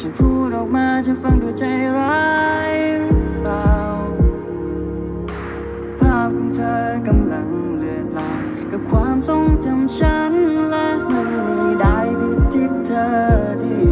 ฉันพูดออกมาจะฟังดูใจร้ายหรือเปล่า ภาพของเธอกำลังเลือนลางกับความทรงจำฉันและมันไม่ได้ผิดที่เธอที่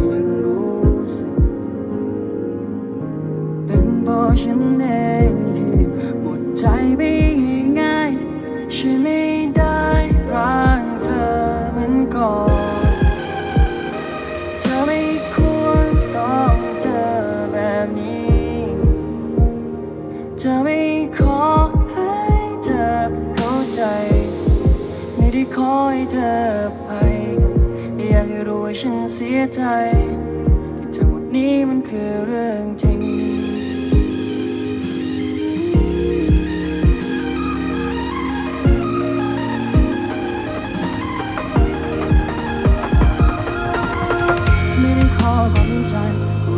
ไม่ได้ขอให้เธอไป อยากให้รู้ว่าฉันเสียใจที่ทั้งหมดนี้มันคือเรื่องจริงไม่ได้ขอความเห็นใจ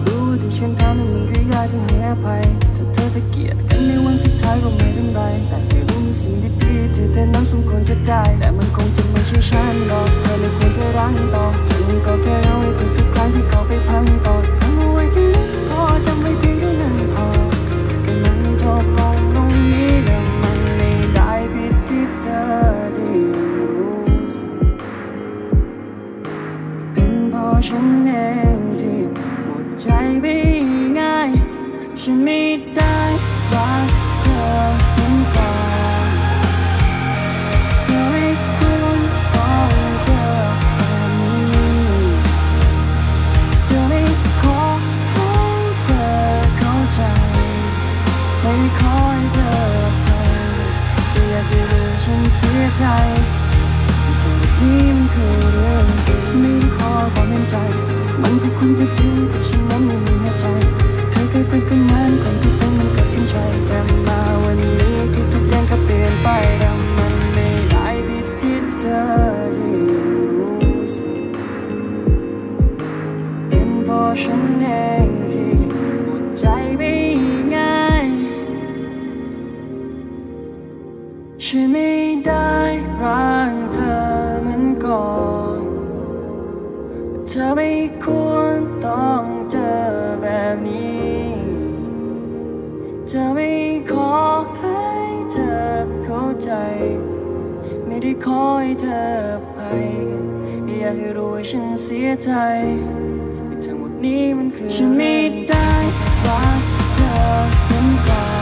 รู้ที่ฉันทำนั้มันคือยากจะให้อภัยถ้าเธอจะเกลียดกันในวันสุดท้ายก็ไม่เป็นไร แต่ให้รู้มีสิ่งดีๆที่เธอนั้นสมควรจะได้ ฉันไม่ได้รักเธอเหมือนก่อนเธอไม่ควรต้องเจอแบบนี้เธอไม่ขอให้เธอเข้าใจ ไม่ขอให้เธอไปอยากให้รู้ฉันเสียใจทั้งหมดนี้มันคือเรื่องจริงไม่ขอความเห็นใจ มันก็คงจะจริงแต่ฉันนั้นไม่มีหัวใจ เธอเคยเป็นคนนั้นคนที่เป็นมันกับสิ้นใจแต่มาวันนี้ที่ทุกอย่างก็เปลี่ยนไปแต่มันไม่ได้ผิดที่เธอที่รู้สึกเป็นเพราะฉันเองที่หมดใจไปง่ายฉันไม่ได้รักเธอเหมือนก่อนเธอไม่ควรต้อง จะไม่ขอให้เธอเข้าใจ ไม่ได้ขอให้เธอไป อยากให้รู้ว่าฉันเสียใจแต่ทั้งหมดนี้มันคือ ฉันไม่ได้รักเธอเหมือนกัน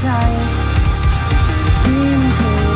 time. To be